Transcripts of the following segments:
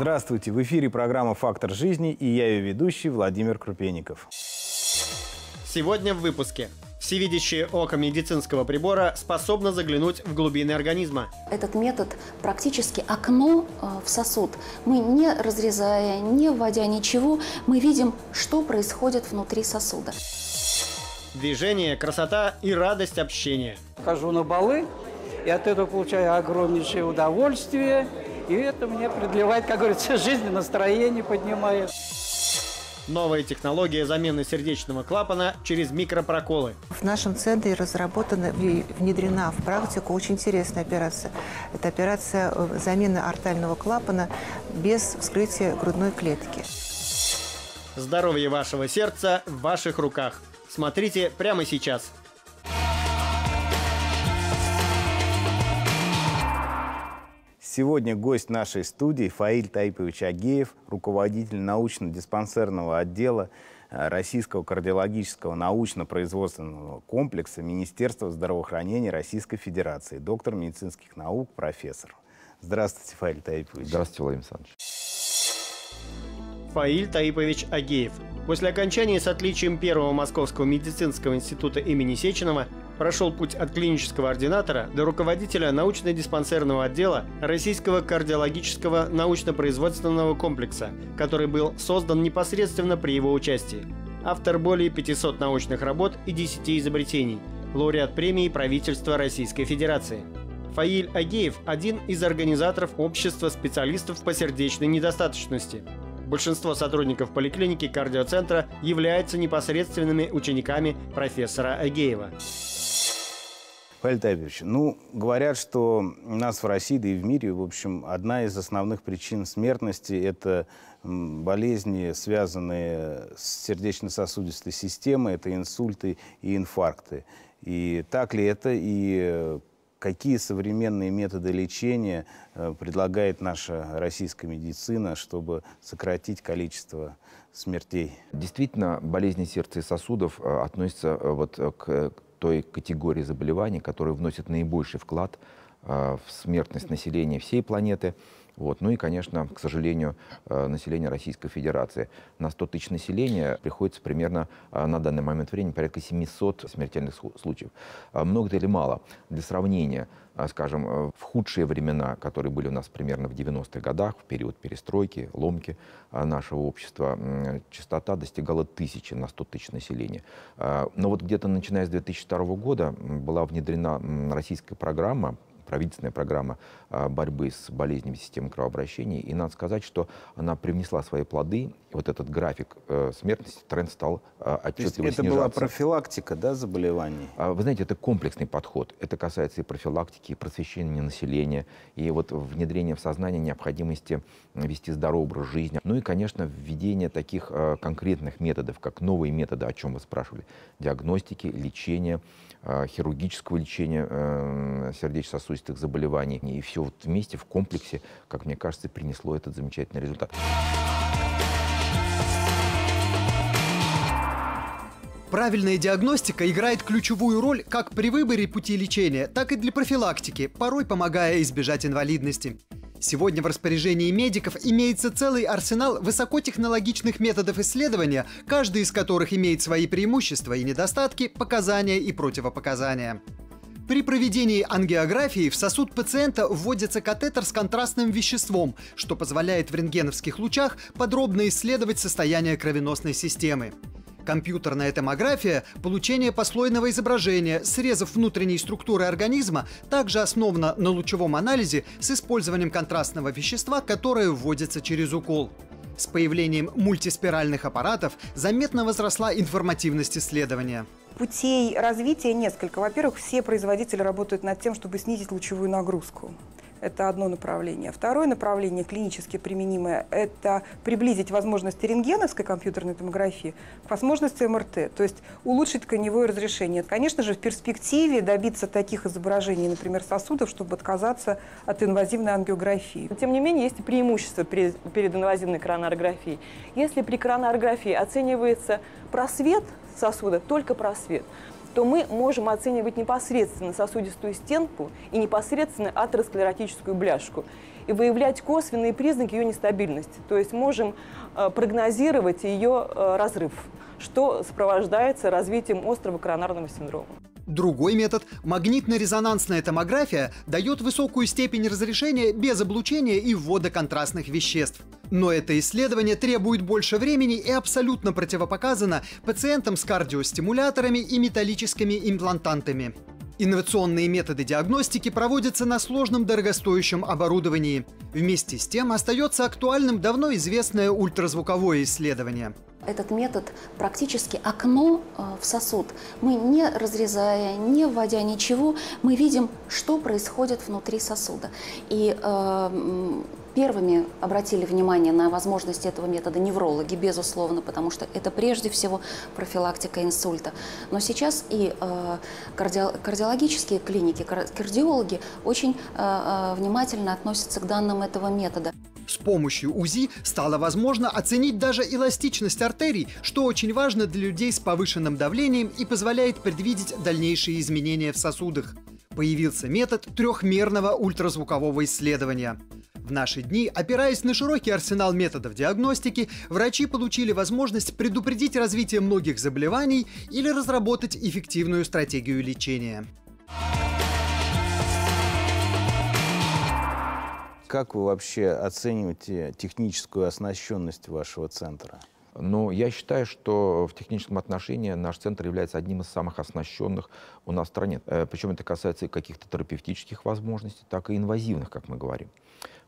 Здравствуйте! В эфире программа «Фактор жизни» и я ее ведущий Владимир Крупеников. Сегодня в выпуске. Всевидящее око медицинского прибора способно заглянуть в глубины организма. Этот метод практически окно э, в сосуд. Мы не разрезая, не вводя ничего, мы видим, что происходит внутри сосуда. Движение, красота и радость общения. Хожу на балы и от этого получаю огромнейшее удовольствие. И это мне продлевает, как говорится, жизнь, настроение поднимает. Новая технология замены сердечного клапана через микропроколы. В нашем центре разработана и внедрена в практику очень интересная операция. Это операция э, замены артального клапана без вскрытия грудной клетки. Здоровье вашего сердца в ваших руках. Смотрите прямо сейчас. Сегодня гость нашей студии Фаиль Таипович Агеев, руководитель научно-диспансерного отдела э, Российского кардиологического научно-производственного комплекса Министерства здравоохранения Российской Федерации, доктор медицинских наук, профессор. Здравствуйте, Фаиль Таипович. Здравствуйте, Владимир Александрович. Фаиль Таипович Агеев. После окончания с отличием первого Московского медицинского института имени Сеченова прошел путь от клинического ординатора до руководителя научно-диспансерного отдела Российского кардиологического научно-производственного комплекса, который был создан непосредственно при его участии. Автор более 500 научных работ и 10 изобретений, лауреат премии правительства Российской Федерации. Фаиль Агеев – один из организаторов общества специалистов по сердечной недостаточности. Большинство сотрудников поликлиники кардиоцентра являются непосредственными учениками профессора Агеева. Павел Тайпович, ну, говорят, что у нас в России, да и в мире, в общем, одна из основных причин смертности – это болезни, связанные с сердечно-сосудистой системой, это инсульты и инфаркты. И так ли это, и какие современные методы лечения э, предлагает наша российская медицина, чтобы сократить количество смертей? Действительно, болезни сердца и сосудов э, относятся э, вот к той категории заболеваний, которые вносят наибольший вклад в смертность населения всей планеты. Вот. Ну и, конечно, к сожалению, э, население Российской Федерации. На 100 тысяч населения приходится примерно э, на данный момент времени порядка 700 смертельных случаев. Много или мало? Для сравнения, скажем, э, в худшие времена, которые были у нас примерно в 90-х годах, в период перестройки, ломки нашего общества, частота достигала тысячи на 100 тысяч населения. Но вот где-то начиная с 2002 года была внедрена российская программа правительственная программа а, борьбы с болезнями системы кровообращения. И надо сказать, что она привнесла свои плоды. Вот этот график э, смертности, тренд стал отчетливо это снижаться. была профилактика да, заболеваний? А, вы знаете, это комплексный подход. Это касается и профилактики, и просвещения населения, и вот внедрения в сознание необходимости вести здоровый образ жизни. Ну и, конечно, введение таких конкретных методов, как новые методы, о чем вы спрашивали, диагностики, лечения, хирургического лечения э, сердечно-сосудистых заболеваний. И все вот вместе в комплексе, как мне кажется, принесло этот замечательный результат. Правильная диагностика играет ключевую роль как при выборе пути лечения, так и для профилактики, порой помогая избежать инвалидности. Сегодня в распоряжении медиков имеется целый арсенал высокотехнологичных методов исследования, каждый из которых имеет свои преимущества и недостатки, показания и противопоказания. При проведении ангиографии в сосуд пациента вводится катетер с контрастным веществом, что позволяет в рентгеновских лучах подробно исследовать состояние кровеносной системы. Компьютерная томография – получение послойного изображения, срезов внутренней структуры организма, также основана на лучевом анализе с использованием контрастного вещества, которое вводится через укол. С появлением мультиспиральных аппаратов заметно возросла информативность исследования. Путей развития несколько. Во-первых, все производители работают над тем, чтобы снизить лучевую нагрузку. Это одно направление. Второе направление, клинически применимое, это приблизить возможности рентгеновской компьютерной томографии к возможности МРТ, то есть улучшить тканевое разрешение. Конечно же, в перспективе добиться таких изображений, например, сосудов, чтобы отказаться от инвазивной ангиографии. Тем не менее, есть и преимущества перед, перед инвазивной коронарографией. Если при коронарографии оценивается просвет сосуда, только просвет, то мы можем оценивать непосредственно сосудистую стенку и непосредственно атеросклеротическую бляшку. и выявлять косвенные признаки ее нестабильности. То есть можем э, прогнозировать ее э, разрыв, что сопровождается развитием острого коронарного синдрома. Другой метод – магнитно-резонансная томография дает высокую степень разрешения без облучения и ввода контрастных веществ. Но это исследование требует больше времени и абсолютно противопоказано пациентам с кардиостимуляторами и металлическими имплантантами. Инновационные методы диагностики проводятся на сложном дорогостоящем оборудовании. Вместе с тем остается актуальным давно известное ультразвуковое исследование. Этот метод практически окно э, в сосуд. Мы не разрезая, не вводя ничего, мы видим, что происходит внутри сосуда. И э, Первыми обратили внимание на возможность этого метода неврологи, безусловно, потому что это прежде всего профилактика инсульта. Но сейчас и э, кардиологические клиники, кардиологи очень э, э, внимательно относятся к данным этого метода. С помощью УЗИ стало возможно оценить даже эластичность артерий, что очень важно для людей с повышенным давлением и позволяет предвидеть дальнейшие изменения в сосудах. Появился метод трехмерного ультразвукового исследования. В наши дни, опираясь на широкий арсенал методов диагностики, врачи получили возможность предупредить развитие многих заболеваний или разработать эффективную стратегию лечения. Как вы вообще оцениваете техническую оснащенность вашего центра? Но я считаю, что в техническом отношении наш центр является одним из самых оснащенных у нас в стране. Э, Причем это касается каких-то терапевтических возможностей, так и инвазивных, как мы говорим.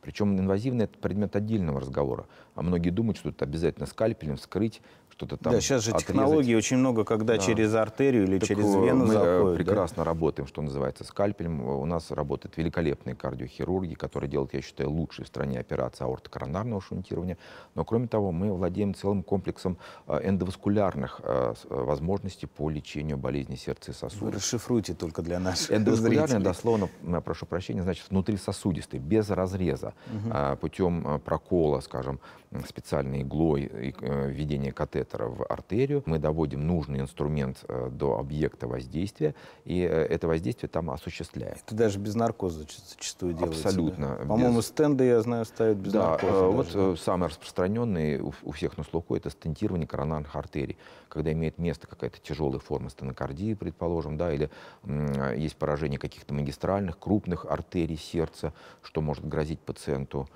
Причем инвазивный это предмет отдельного разговора. А многие думают, что это обязательно скальпелем вскрыть, что-то там Да, сейчас же отрезать. технологий очень много, когда да. через артерию или так через вену мы э, заходит. прекрасно да? работаем, что называется, скальпелем. У нас работают великолепные кардиохирурги, которые делают, я считаю, лучшие в стране операции аортокоронарного шунтирования. Но, кроме того, мы владеем целым комплексом э, эндоваскулярных э, возможностей по лечению болезней сердца и сосудов. Вы расшифруйте только для наших Эндоваскулярный, дословно, я прошу прощения, значит внутрисосудистый, без разреза, угу. путем прокола, скажем, специальной иглой и введения катетера в артерию. Мы доводим нужный инструмент э, до объекта воздействия, и э, это воздействие там осуществляем. Это даже без наркоза зачастую делается. Абсолютно. Да? По-моему, без... стенды, я знаю, ставят без да, наркоза. Э, вот даже. самый распространенный у, всех на слуху это стентирование коронарных артерий, когда имеет место какая-то тяжелая форма стенокардии, предположим, да, или есть поражение каких-то магистральных, крупных артерий сердца, что может грозить пациенту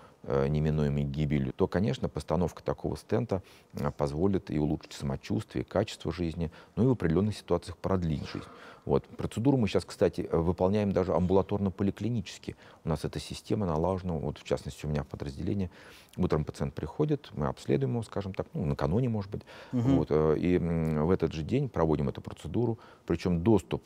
неминуемой гибелью, то, конечно, постановка такого стента э, позволит и улучшить самочувствие, качество жизни, ну и в определенных ситуациях продлить жизнь. Вот. Процедуру мы сейчас, кстати, э, выполняем даже амбулаторно-поликлинически. У нас эта система налажена, вот в частности у меня в подразделении. Утром пациент приходит, мы обследуем его, скажем так, ну, накануне, может быть. Угу. Вот, и в этот же день проводим эту процедуру. Причем доступ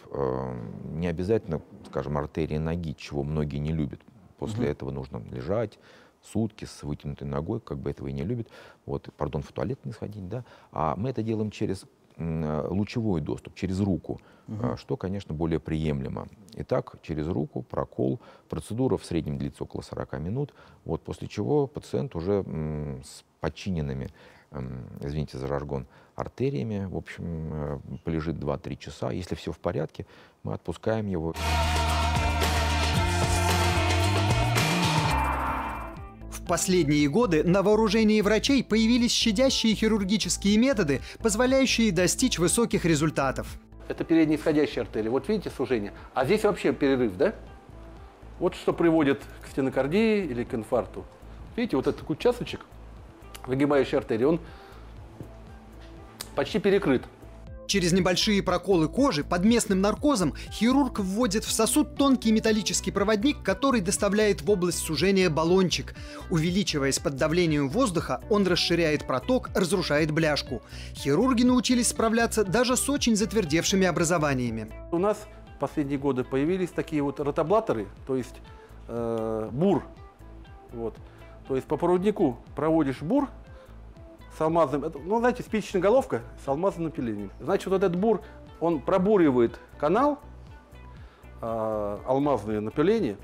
не обязательно, скажем, артерии ноги, чего многие не любят. После угу. этого нужно лежать, сутки с вытянутой ногой, как бы этого и не любит, вот, пардон, в туалет не сходить, да, а мы это делаем через лучевой доступ, через руку, угу. что, конечно, более приемлемо. Итак, через руку, прокол, процедура в среднем длится около 40 минут, вот, после чего пациент уже с подчиненными, извините за жаргон, артериями, в общем, э, полежит 2-3 часа. Если все в порядке, мы отпускаем его. Последние годы на вооружении врачей появились щадящие хирургические методы, позволяющие достичь высоких результатов. Это передняя входящая артерия. Вот видите сужение? А здесь вообще перерыв, да? Вот что приводит к стенокардии или к инфаркту. Видите, вот этот участочек, выгибающей артерии, он почти перекрыт. Через небольшие проколы кожи под местным наркозом хирург вводит в сосуд тонкий металлический проводник, который доставляет в область сужения баллончик. Увеличиваясь под давлением воздуха, он расширяет проток, разрушает бляшку. Хирурги научились справляться даже с очень затвердевшими образованиями. У нас в последние годы появились такие вот ротоблаторы, то есть э, бур. Вот. То есть по проводнику проводишь бур, с алмазным, ну, знаете, спичечная головка с алмазным напилением. Значит, вот этот бур, он пробуривает канал, э, алмазное напыление,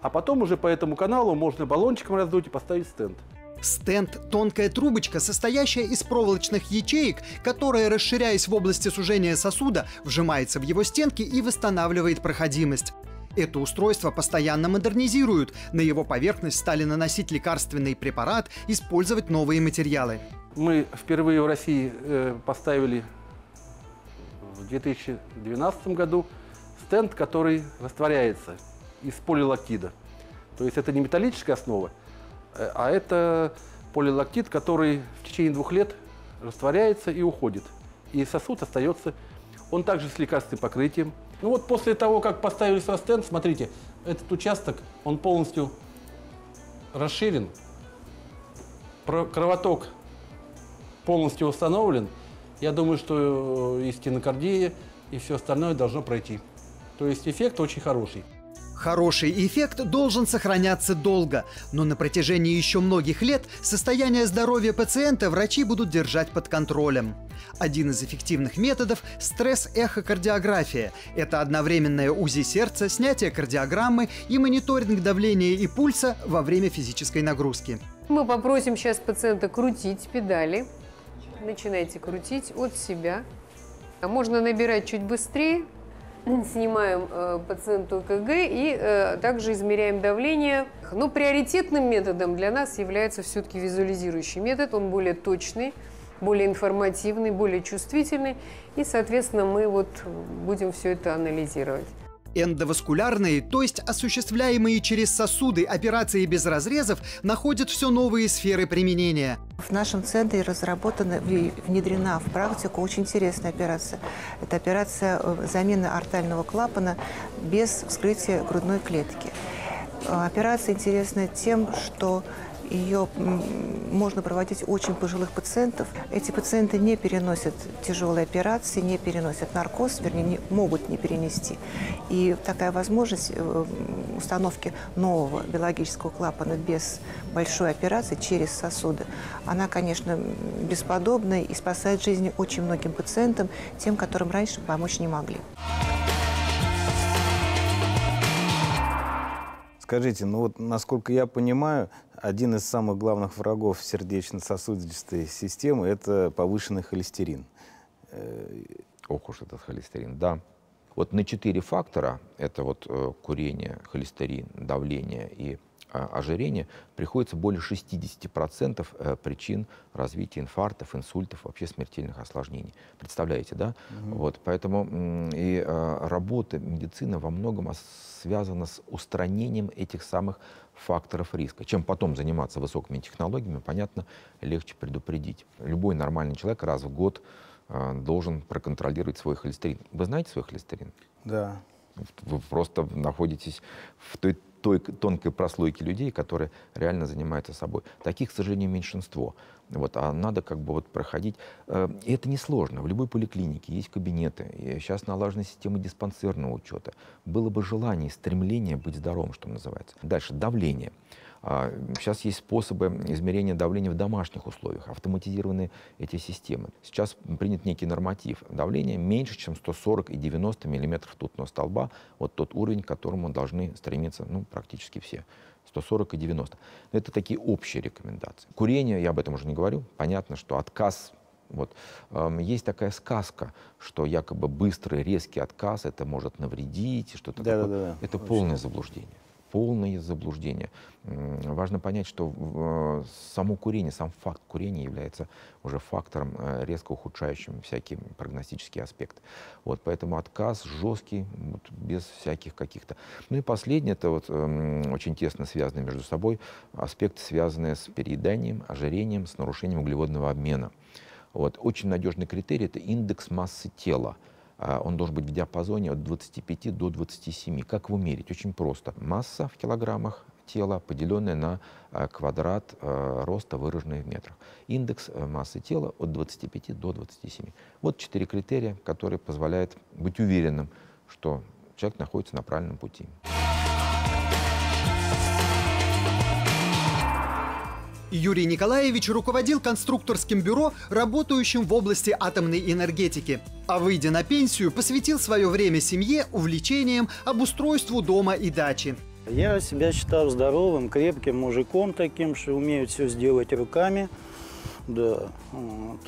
а потом уже по этому каналу можно баллончиком раздуть и поставить стенд. Стенд – тонкая трубочка, состоящая из проволочных ячеек, которая, расширяясь в области сужения сосуда, вжимается в его стенки и восстанавливает проходимость. Это устройство постоянно модернизируют. На его поверхность стали наносить лекарственный препарат, использовать новые материалы. Мы впервые в России э, поставили в 2012 году стенд, который растворяется из полилактида. То есть это не металлическая основа, э, а это полилактид, который в течение двух лет растворяется и уходит. И сосуд остается, он также с лекарственным покрытием. Ну вот после того, как поставили свой стенд, смотрите, этот участок, он полностью расширен, кровоток полностью установлен. Я думаю, что и стенокардия, и все остальное должно пройти. То есть эффект очень хороший. Хороший эффект должен сохраняться долго, но на протяжении еще многих лет состояние здоровья пациента врачи будут держать под контролем. Один из эффективных методов – стресс-эхокардиография. Это одновременное УЗИ сердца, снятие кардиограммы и мониторинг давления и пульса во время физической нагрузки. Мы попросим сейчас пациента крутить педали. Начинайте крутить от себя. Можно набирать чуть быстрее, снимаем э, пациенту КГ и э, также измеряем давление. Но приоритетным методом для нас является все-таки визуализирующий метод. Он более точный, более информативный, более чувствительный. И, соответственно, мы вот будем все это анализировать. Эндоваскулярные, то есть осуществляемые через сосуды операции без разрезов, находят все новые сферы применения. В нашем центре разработана и внедрена в практику очень интересная операция. Это операция э, замены артального клапана без вскрытия грудной клетки. Э, операция интересна тем, что ее можно проводить очень пожилых пациентов. Эти пациенты не переносят тяжелые операции, не переносят наркоз, вернее, не, могут не перенести. И такая возможность э, установки нового биологического клапана без большой операции через сосуды, она, конечно, бесподобна и спасает жизни очень многим пациентам, тем, которым раньше помочь не могли. Скажите, ну вот, насколько я понимаю, один из самых главных врагов сердечно-сосудистой системы – это повышенный холестерин. Э, Ох уж этот холестерин, да. Вот на четыре фактора – это вот э, курение, холестерин, давление и ожирение приходится более 60% э, причин развития инфарктов, инсультов, вообще смертельных осложнений. Представляете, да? Угу. Вот, поэтому и а, работа медицины во многом связана с устранением этих самых факторов риска. Чем потом заниматься высокими технологиями, понятно, легче предупредить. Любой нормальный человек раз в год а, должен проконтролировать свой холестерин. Вы знаете свой холестерин? Да. Вы просто находитесь в той той тонкой прослойки людей, которые реально занимаются собой. Таких, к сожалению, меньшинство. Вот, а надо как бы вот проходить. Э, и это несложно. В любой поликлинике есть кабинеты. И сейчас налажена система диспансерного учета. Было бы желание, стремление быть здоровым, что называется. Дальше давление. Сейчас а, есть способы измерения давления в домашних условиях, автоматизированные эти системы. Сейчас принят некий норматив. Давление меньше, чем 140 и 90 миллиметров ртутного столба, вот тот уровень, к которому должны стремиться ну, практически все. 140 и 90. Но это такие общие рекомендации. Курение, я об этом уже не говорю. Понятно, что отказ вот. Есть такая сказка, что якобы быстрый, резкий отказ это может навредить, что-то да, такое. Да, да, это полное заблуждение полное заблуждение. Важно понять, что само курение, сам факт курения является уже фактором, э, резко ухудшающим всякие прогностические аспекты. Вот, поэтому отказ жесткий, вот, без всяких каких-то. Ну и последнее, это вот, э, очень тесно связаны между собой аспекты, связанные с перееданием, ожирением, с нарушением углеводного обмена. Вот. Очень надежный критерий – это индекс массы тела. А, он должен быть в диапазоне от 25 до 27. Как его мерить? Очень просто. Масса в килограммах тела, поделенная на а, квадрат а, роста, выраженный в метрах. Индекс э, массы тела от 25 до 27. Вот четыре критерия, которые позволяют быть уверенным, что человек находится на правильном пути. Юрий Николаевич руководил конструкторским бюро, работающим в области атомной энергетики. А выйдя на пенсию, посвятил свое время семье, увлечениям, обустройству дома и дачи. Я себя считаю здоровым, крепким мужиком таким, что умею все сделать руками. Да, вот.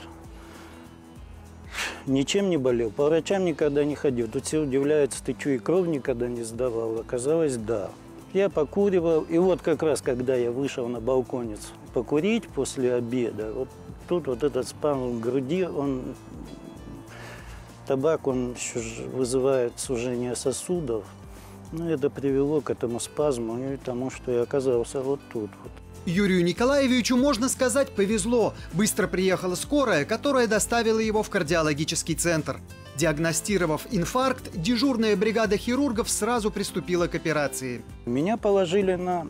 ничем не болел, по врачам никогда не ходил. Тут все удивляются, ты что, и кровь никогда не сдавал? Оказалось, да. Я покуривал, и вот как раз, когда я вышел на балконец покурить после обеда, вот тут вот этот спазм в груди, он табак, он вызывает сужение сосудов. Ну, это привело к этому спазму и тому, что я оказался вот тут. Вот. Юрию Николаевичу, можно сказать, повезло. Быстро приехала скорая, которая доставила его в кардиологический центр. Диагностировав инфаркт, дежурная бригада хирургов сразу приступила к операции. Меня положили на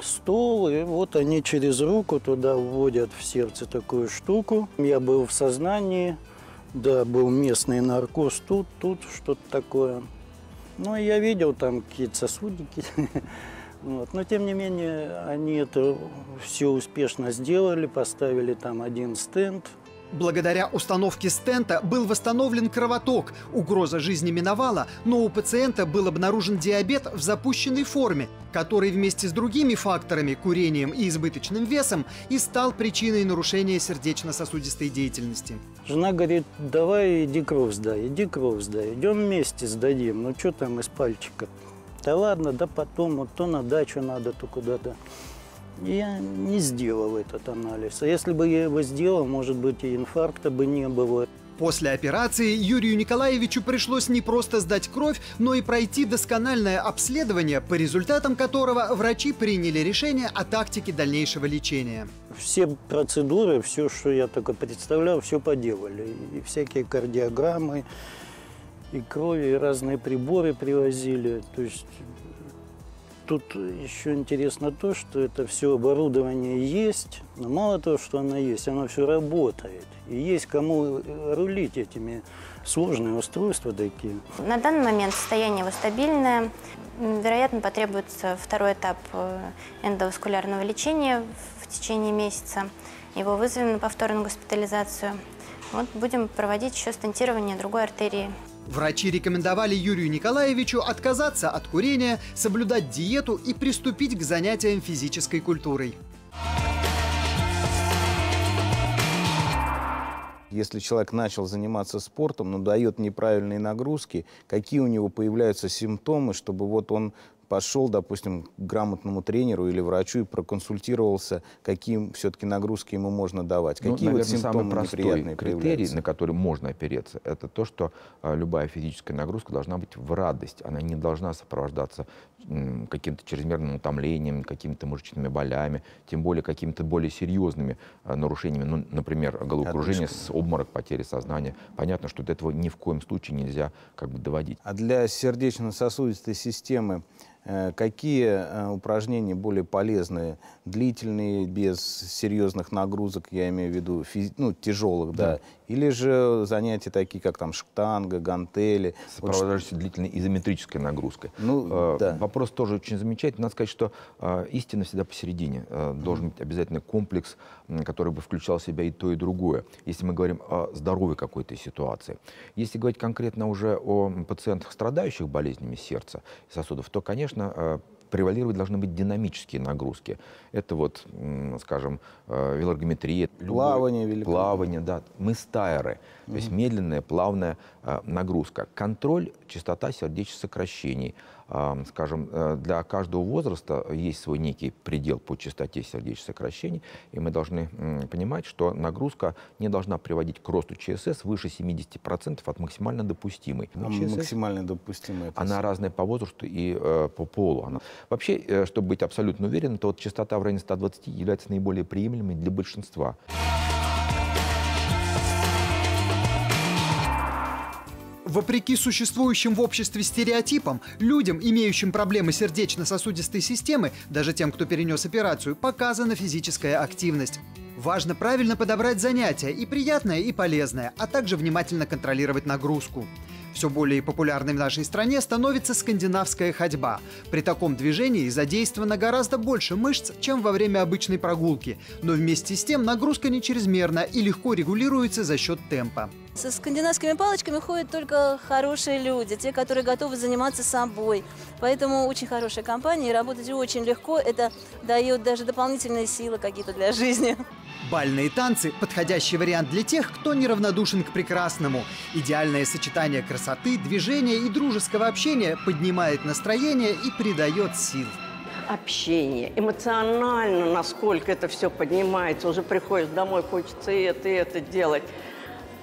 стол, и вот они через руку туда вводят в сердце такую штуку. Я был в сознании, да, был местный наркоз тут, тут что-то такое. Ну, я видел там какие-то сосудики. Вот. Но, тем не менее, они это все успешно сделали, поставили там один стенд. Благодаря установке стента был восстановлен кровоток, угроза жизни миновала, но у пациента был обнаружен диабет в запущенной форме, который вместе с другими факторами, курением и избыточным весом, и стал причиной нарушения сердечно-сосудистой деятельности. Жена говорит, давай иди кровь сдай, иди кровь сдай, идем вместе сдадим, ну что там из пальчика да ладно, да потом, вот то на дачу надо, то куда-то. Я не сделал этот анализ. Если бы я его сделал, может быть, и инфаркта бы не было. После операции Юрию Николаевичу пришлось не просто сдать кровь, но и пройти доскональное обследование, по результатам которого врачи приняли решение о тактике дальнейшего лечения. Все процедуры, все, что я только представлял, все поделали. И всякие кардиограммы, и крови, и разные приборы привозили. То есть тут еще интересно то, что это все оборудование есть, но мало того, что оно есть, оно все работает. И есть кому рулить этими сложные устройства такие. На данный момент состояние его стабильное. Вероятно, потребуется второй этап э, эндоваскулярного лечения в течение месяца. Его вызовем на повторную госпитализацию. Вот будем проводить еще стентирование другой артерии. Врачи рекомендовали Юрию Николаевичу отказаться от курения, соблюдать диету и приступить к занятиям физической культурой. Если человек начал заниматься спортом, но дает неправильные нагрузки, какие у него появляются симптомы, чтобы вот он пошел, допустим, к грамотному тренеру или врачу и проконсультировался, какие все-таки нагрузки ему можно давать, ну, какие наверное, вот симптомы самый простой неприятные критерий, на который можно опереться, это то, что а, любая физическая нагрузка должна быть в радость, она не должна сопровождаться каким-то чрезмерным утомлением, какими-то мышечными болями, тем более какими-то более серьезными а, нарушениями, ну, например, головокружение с обморок, потери сознания. Понятно, что до этого ни в коем случае нельзя как бы доводить. А для сердечно-сосудистой системы какие э, упражнения более полезные, длительные, без серьезных нагрузок, я имею в виду, физи- ну, тяжелых, да. да, или же занятия такие, как там штанга, гантели. Сопровождающиеся вот, длительной изометрической нагрузкой. Ну, э, да. Вопрос тоже очень замечательный. Надо сказать, что э, истина всегда посередине. Э, должен быть обязательно комплекс, который бы включал в себя и то, и другое. Если мы говорим о здоровой какой-то ситуации. Если говорить конкретно уже о пациентах, страдающих болезнями сердца и сосудов, то, конечно, э, превалировать должны быть динамические нагрузки. Это вот, скажем, э, велоргометрия. Плавание любой, Плавание, да. Мы стайеры. То есть медленная, плавная э, нагрузка. Контроль, частота сердечных сокращений. Скажем, э, для каждого возраста есть свой некий предел по частоте сердечных сокращений. И мы должны понимать, что нагрузка не должна приводить к росту ЧСС выше 70% от максимально допустимой. А ЧСС, максимально допустимой? Она разная по возрасту и э, по полу. Она. Вообще, э, чтобы быть абсолютно уверенным, то вот частота в районе 120 является наиболее приемлемой для большинства. Вопреки существующим в обществе стереотипам, людям, имеющим проблемы сердечно-сосудистой системы, даже тем, кто перенес операцию, показана физическая активность. Важно правильно подобрать занятия, и приятное, и полезное, а также внимательно контролировать нагрузку. Все более популярной в нашей стране становится скандинавская ходьба. При таком движении задействовано гораздо больше мышц, чем во время обычной прогулки, но вместе с тем нагрузка не чрезмерна и легко регулируется за счет темпа. Со скандинавскими палочками ходят только хорошие люди, те, которые готовы заниматься собой. Поэтому очень хорошая компания, и работать очень легко. Это дает даже дополнительные силы какие-то для жизни. Бальные танцы – подходящий вариант для тех, кто неравнодушен к прекрасному. Идеальное сочетание красоты, движения и дружеского общения поднимает настроение и придает сил. Общение, эмоционально, насколько это все поднимается. Уже приходишь домой, хочется и это, и это делать.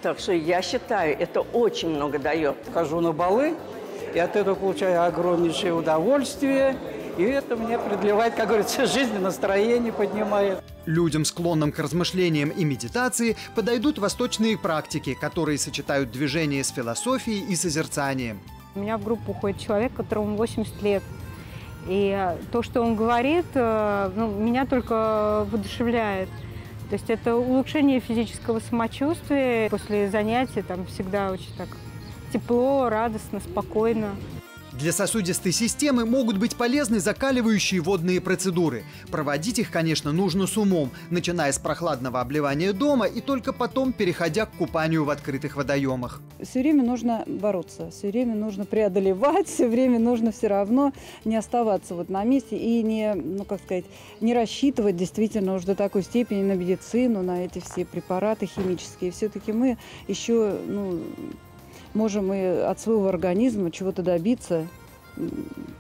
Так что я считаю, это очень много дает. Хожу на балы, и от этого получаю огромнейшее удовольствие. И это мне продлевает, как говорится, жизнь, настроение поднимает. Людям, склонным к размышлениям и медитации, подойдут восточные практики, которые сочетают движение с философией и созерцанием. У меня в группу уходит человек, которому 80 лет. И то, что он говорит, э, ну, меня только воодушевляет. То есть это улучшение физического самочувствия. После занятий там всегда очень так тепло, радостно, спокойно. Для сосудистой системы могут быть полезны закаливающие водные процедуры. Проводить их, конечно, нужно с умом, начиная с прохладного обливания дома и только потом переходя к купанию в открытых водоемах. Все время нужно бороться, все время нужно преодолевать, все время нужно все равно не оставаться вот на месте и не, ну как сказать, не рассчитывать действительно уже до такой степени на медицину, на эти все препараты химические. Все-таки мы еще, ну, можем и от своего организма чего-то добиться,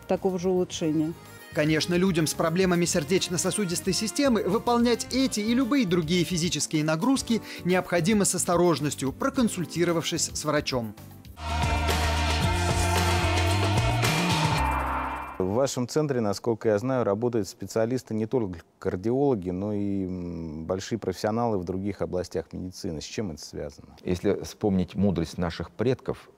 такого же улучшения. Конечно, людям с проблемами сердечно-сосудистой системы выполнять эти и любые другие физические нагрузки необходимо с осторожностью, проконсультировавшись с врачом. Вашем центре, насколько я знаю, работают специалисты не только кардиологи, но и большие профессионалы в других областях медицины. С чем это связано? Если вспомнить мудрость наших предков,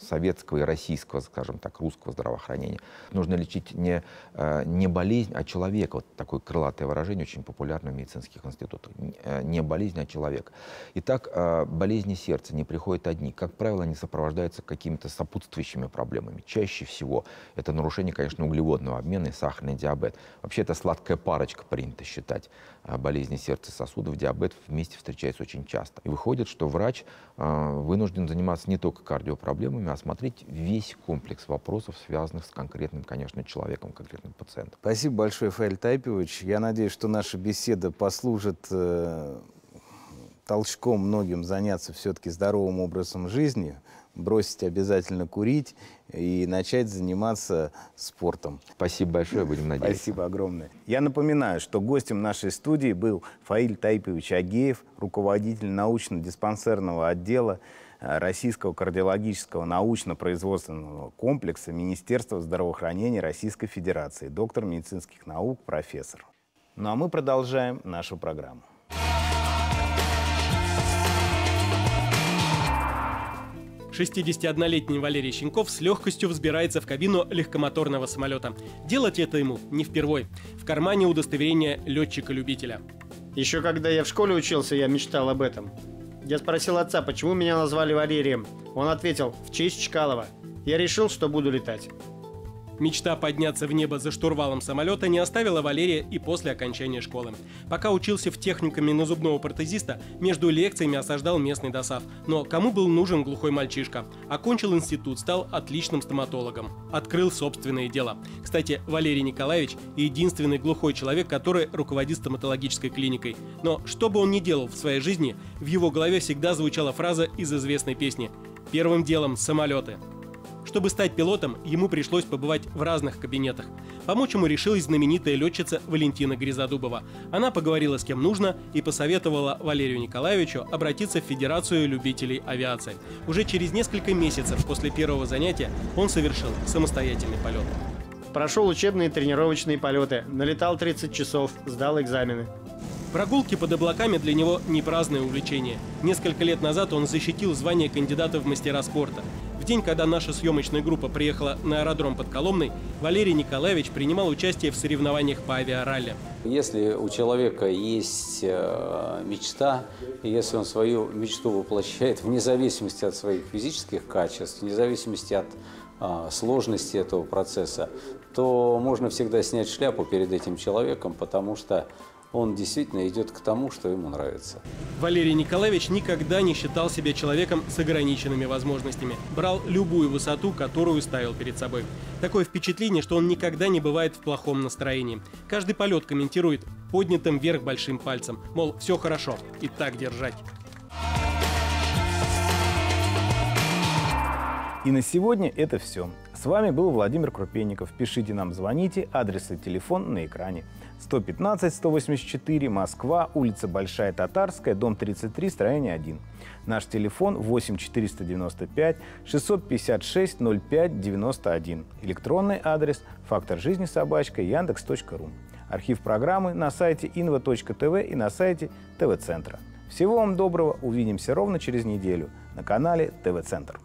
советского и российского, скажем так, русского здравоохранения. Нужно лечить не, э, не болезнь, а человека. Вот такое крылатое выражение, очень популярно в медицинских институтах. Э, не болезнь, а человек. Итак, болезни сердца не приходят одни. Как правило, они сопровождаются какими-то сопутствующими проблемами. Чаще всего это нарушение, конечно, углеводного обмена и сахарный диабет. Вообще это сладкая парочка принято считать. Болезни сердца сосудов, диабет вместе встречаются очень часто. И выходит, что врач вынужден заниматься не только кардио кардиопроблемами, осмотреть весь комплекс вопросов, связанных с конкретным, конечно, человеком, конкретным пациентом. Спасибо большое, Фаиль Тайпевич. Я надеюсь, что наша беседа послужит э, толчком многим заняться все-таки здоровым образом жизни, бросить обязательно курить и начать заниматься спортом. Спасибо большое, будем надеяться. Спасибо огромное. Я напоминаю, что гостем нашей студии был Фаиль Тайпович Агеев, руководитель научно-диспансерного отдела Э, Российского кардиологического научно-производственного комплекса Министерства здравоохранения Российской Федерации, доктор медицинских наук, профессор. Ну а мы продолжаем нашу программу. Шестидесятиоднолетний Валерий Щенков с легкостью взбирается в кабину легкомоторного самолета. Делать это ему не впервой. В кармане удостоверение летчика-любителя. Еще когда я в школе учился, я мечтал об этом. Я спросил отца, почему меня назвали Валерием. Он ответил, в честь Чкалова. Я решил, что буду летать. Мечта подняться в небо за штурвалом самолета не оставила Валерия и после окончания школы. Пока учился в техникуме на зубного протезиста, между лекциями осаждал местный досав. Но кому был нужен глухой мальчишка? Окончил институт, стал отличным стоматологом. Открыл собственное дело. Кстати, Валерий Николаевич – единственный глухой человек, который руководит стоматологической клиникой. Но что бы он ни делал в своей жизни, в его голове всегда звучала фраза из известной песни «Первым делом – самолеты». Чтобы стать пилотом, ему пришлось побывать в разных кабинетах. Помочь ему решилась знаменитая летчица Валентина Гризодубова. Она поговорила с кем нужно и посоветовала Валерию Николаевичу обратиться в Федерацию любителей авиации. Уже через несколько месяцев после первого занятия он совершил самостоятельный полет. Прошел учебные тренировочные полеты, налетал 30 часов, сдал экзамены. Прогулки под облаками для него не праздное увлечение. Несколько лет назад он защитил звание кандидата в мастера спорта день, когда наша съемочная группа приехала на аэродром под Коломной, Валерий Николаевич принимал участие в соревнованиях по авиаралли. Если у человека есть э, мечта, и если он свою мечту воплощает вне зависимости от своих физических качеств, вне зависимости от а, сложности этого процесса, то можно всегда снять шляпу перед этим человеком, потому что он действительно идет к тому, что ему нравится. Валерий Николаевич никогда не считал себя человеком с ограниченными возможностями. Брал любую высоту, которую ставил перед собой. Такое впечатление, что он никогда не бывает в плохом настроении. Каждый полет комментирует поднятым вверх большим пальцем. Мол, все хорошо, и так держать. И на сегодня это все. С вами был Владимир Крупенников. Пишите нам, звоните, адрес и телефон на экране. 115-184, Москва, улица Большая Татарская, дом 33, строение 1. Наш телефон 8 495 656 05 91. Электронный адрес фактор жизни собачка яндекс.ру. Архив программы на сайте inva.tv и на сайте ТВ-центра. Всего вам доброго, увидимся ровно через неделю на канале ТВ-центр.